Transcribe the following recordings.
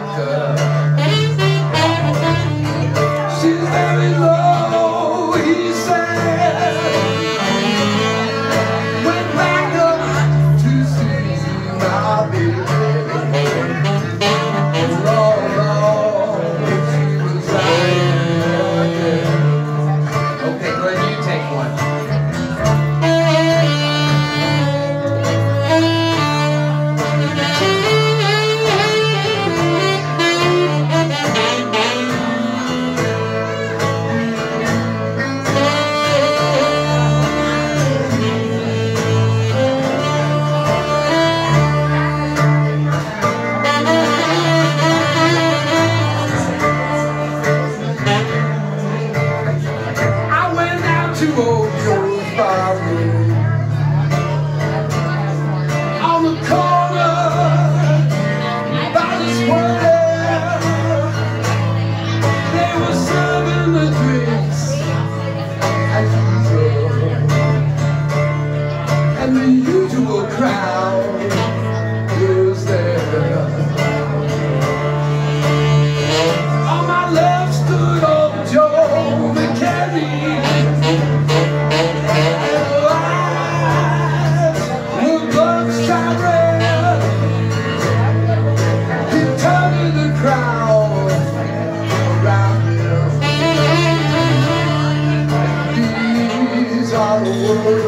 哥。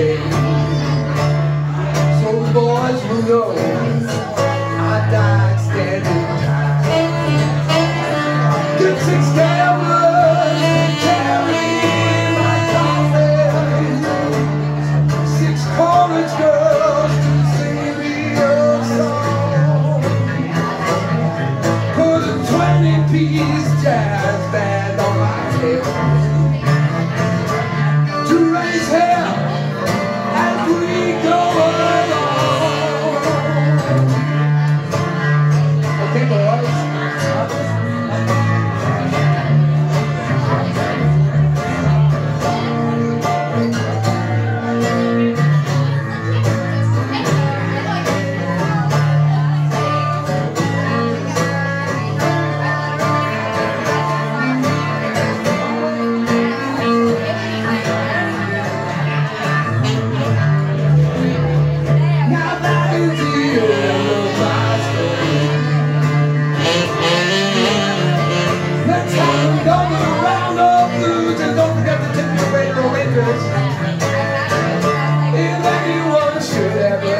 So the boys, will know, I died standing six cameras my coffin. Six college girls me a song. Put a 20-piece jazz band on my head.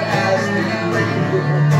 as the rainbow.